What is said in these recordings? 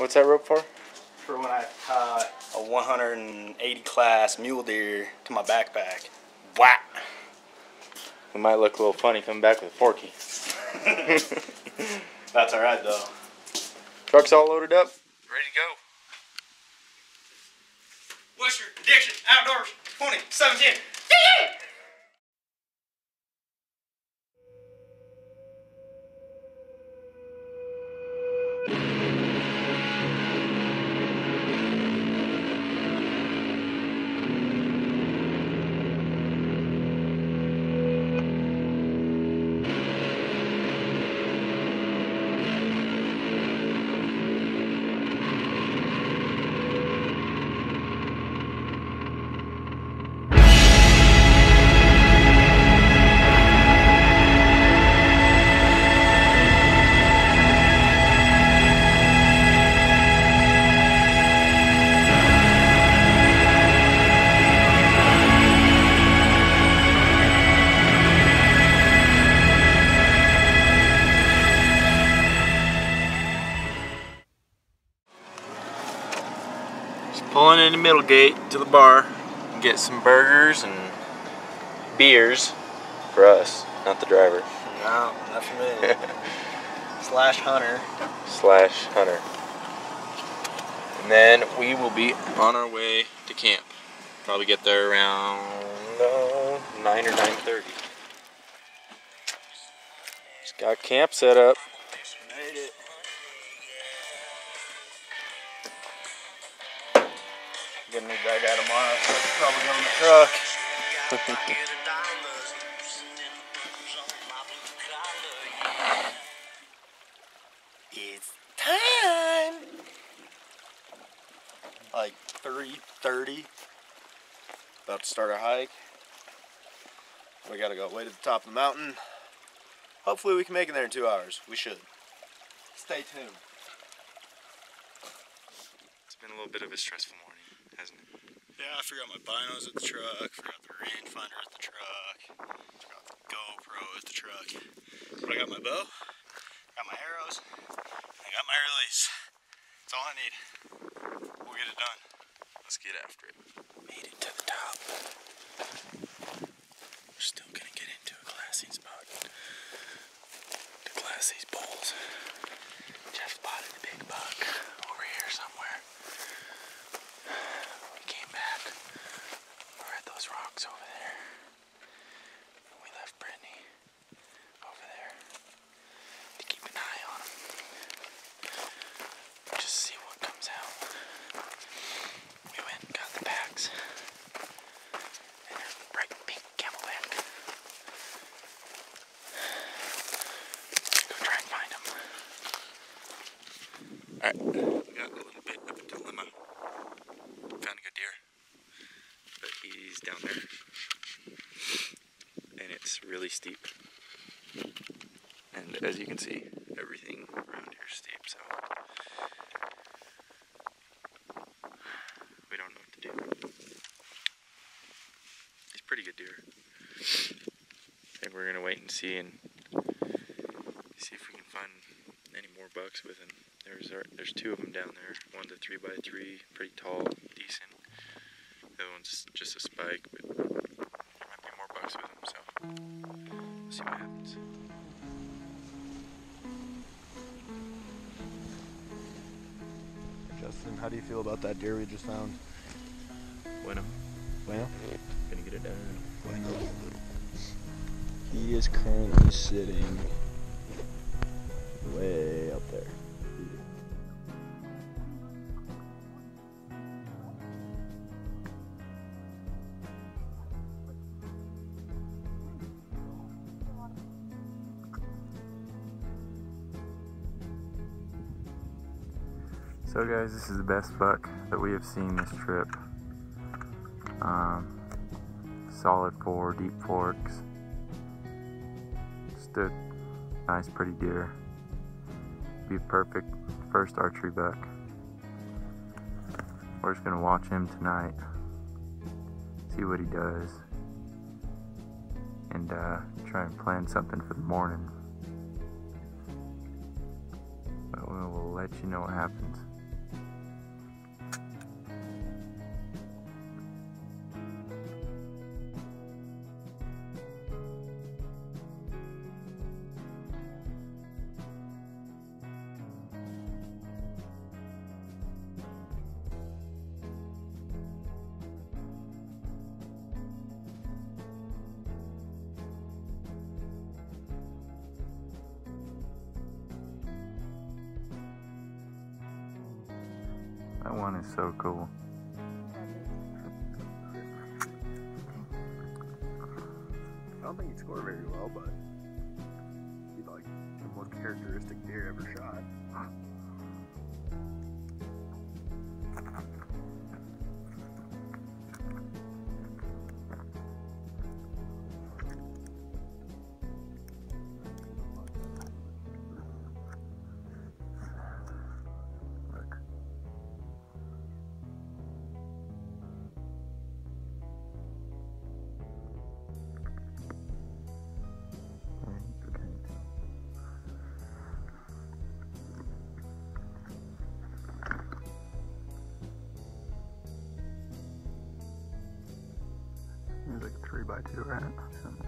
What's that rope for? For when I tie a 180 class mule deer to my backpack. Whack! We might look a little funny coming back with a forky. That's alright though. Truck's all loaded up. Ready to go. Western Addiction Outdoors 2017. Just pulling in the middle gate to the bar. And get some burgers and beers for us, not the driver. No, not for me. Slash Hunter. Slash Hunter. And then we will be on our way to camp. Probably get there around uh, 9 or 9.30. Just got camp set up. Gonna need that guy tomorrow, so probably on the truck. It's time. Like 3:30. About to start our hike. We gotta go way to the top of the mountain. Hopefully we can make it there in two hours. We should. Stay tuned. It's been a little bit of a stressful morning? Yeah, I forgot my binos at the truck, forgot the rangefinder at the truck, forgot the GoPro at the truck. But I got my bow, got my arrows, I got my release. That's all I need. We'll get it done. Let's get after it. It to the top. We're still gonna get into a glassing spot to glass these bowls. Jeff spotted the big buck over here somewhere. We came back. We're at those rocks over there. We left Brittany over there to keep an eye on him. Just see what comes out. We went and got the packs. And they're bright pink CamelBak. Go try and find them. Alright, we got a little bit of a dilemma. Found a good deer, but he's down there. And it's really steep. And as you can see, everything around here is steep, so we don't know what to do. He's pretty good deer. I think we're gonna wait and see and see if we can find any more bucks with him. There's our, there's two of them down there. One's a three by three, pretty tall, decent. The other one's just a spike, but So we'll see what happens. Justin, how do you feel about that deer we just found? Bueno, Well, gonna get it done. bueno. He is currently sitting way up there. So guys, this is the best buck that we have seen this trip. Um, solid four, deep forks. Just a nice, pretty deer. Be perfect first archery buck. We're just gonna watch him tonight, see what he does, and uh, try and plan something for the morning. But we'll let you know what happens. That one is so cool. I don't think he'd score very well, but he's like the most characteristic deer ever shot. Three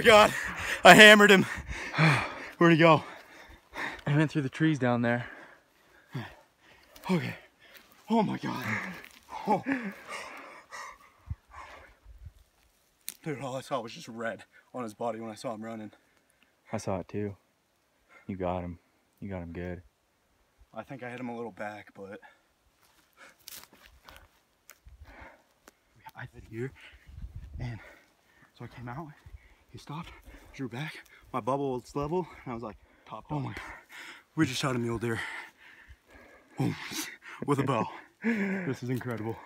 my god, I hammered him. Where'd he go? I went through the trees down there. Okay. Oh my god. Oh. Dude, all I saw was just red on his body when I saw him running. I saw it too. You got him. You got him good. I think I hit him a little back, but I hit here, and so I came out. He stopped, drew back. My bubble was level, and I was like, top. Oh my god, we just shot a mule deer. Boom. With a bow. this is incredible.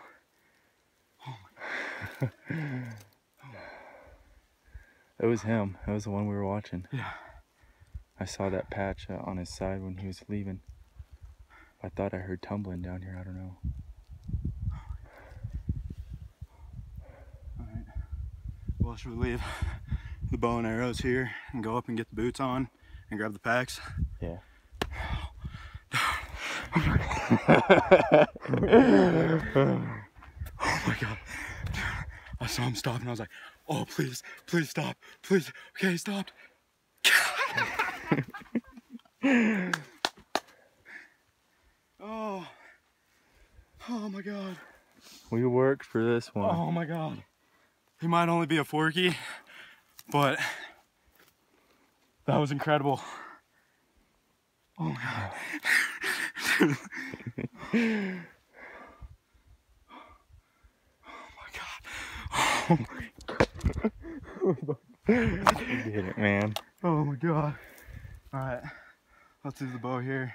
It was him. It was the one we were watching. Yeah. I saw that patch uh, on his side when he was leaving. I thought I heard tumbling down here. I don't know. All right. Well, should we leave the bow and arrows here and go up and get the boots on and grab the packs? Yeah. Oh my god. I saw him stop and I was like, oh, please, please stop. Please. Okay, he stopped. oh. Oh my god. We worked for this one. Oh my god. He might only be a forky, but that was incredible. Oh my god. oh my god. Oh my god. you did it, man. Oh my god. Alright. Let's leave the bow here.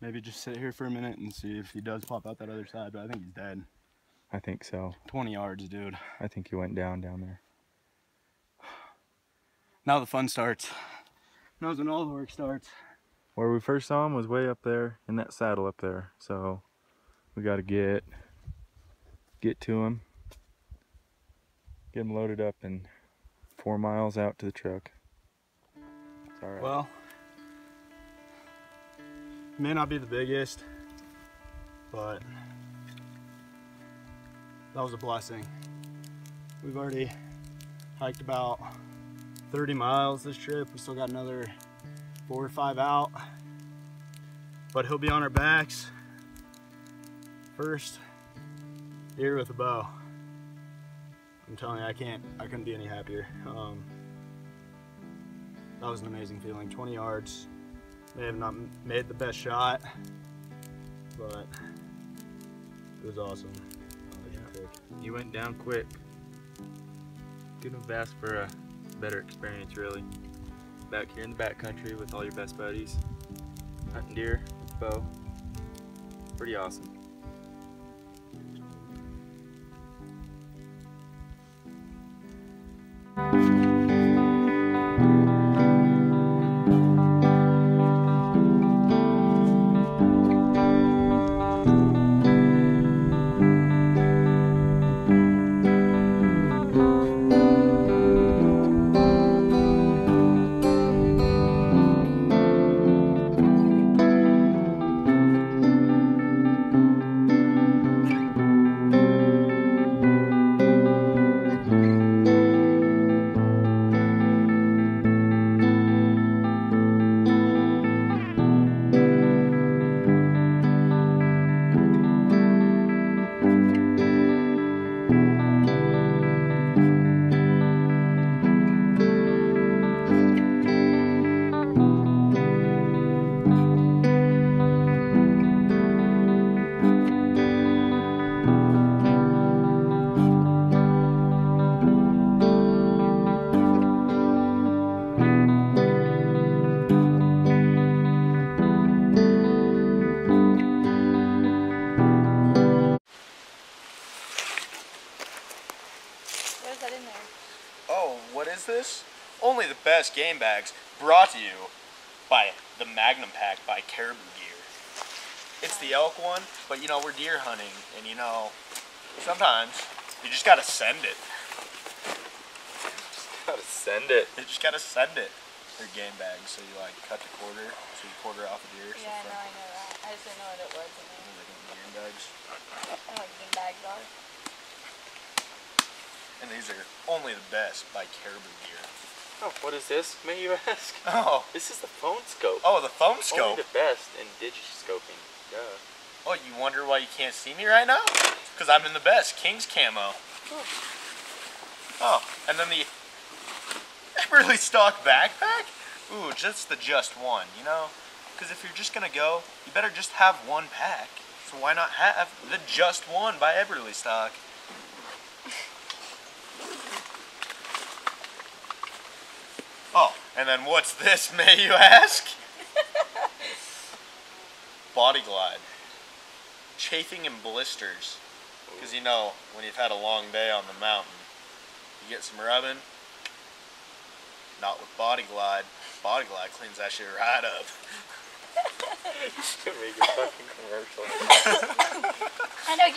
Maybe just sit here for a minute and see if he does pop out that other side, but I think he's dead. I think so. 20 yards, dude. I think he went down down there. Now the fun starts. Now's when all the work starts. Where we first saw him was way up there in that saddle up there. So we got to get get to him, get him loaded up, and four miles out to the truck. It's all right. Well, may not be the biggest, but that was a blessing. We've already hiked about 30 miles this trip. We still got another four or five out. But he'll be on our backs. First, deer with a bow. I'm telling you, I can't, I couldn't be any happier. Um, that was an amazing feeling. 20 yards. May have not made the best shot, but it was awesome. You went down quick. Couldn't have asked for a better experience, really. Back here in the backcountry with all your best buddies, hunting deer with bow. Pretty awesome. Best game bags brought to you by the Magnum Pack by Caribou Gear. It's the elk one, but you know, we're deer hunting, and you know, sometimes you just gotta send it. Just Gotta send it. You just gotta send it. They're game bags, so you like cut the quarter, so you quarter off a deer. so Yeah, I it's know, I know that. I just didn't know what it was in there. like game bags. I know what bean bags are. And these are only the best by Caribou Gear. Oh, what is this, may you ask? Oh, This is the phone scope. oh, the Only scope. the best in digiscoping. Duh. Oh, you wonder why you can't see me right now? Because I'm in the best King's camo. Oh. Oh, and then the Eberlestock backpack? Ooh, just the just one, you know? Because if you're just gonna go, you better just have one pack. So why not have the just one by Eberlestock? Oh, and then what's this, may you ask? Body Glide. Chafing and blisters. Because you know, when you've had a long day on the mountain, you get some rubbing. Not with Body Glide. Body Glide cleans that shit right up. Make a fucking commercial. I know,